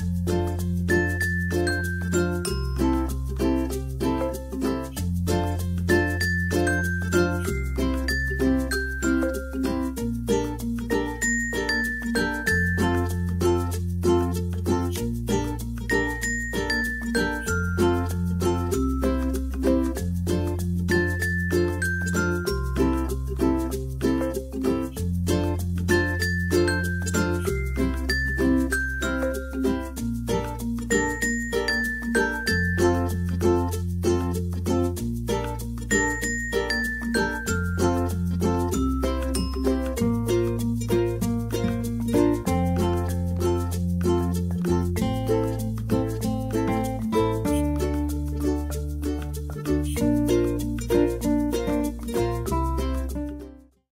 you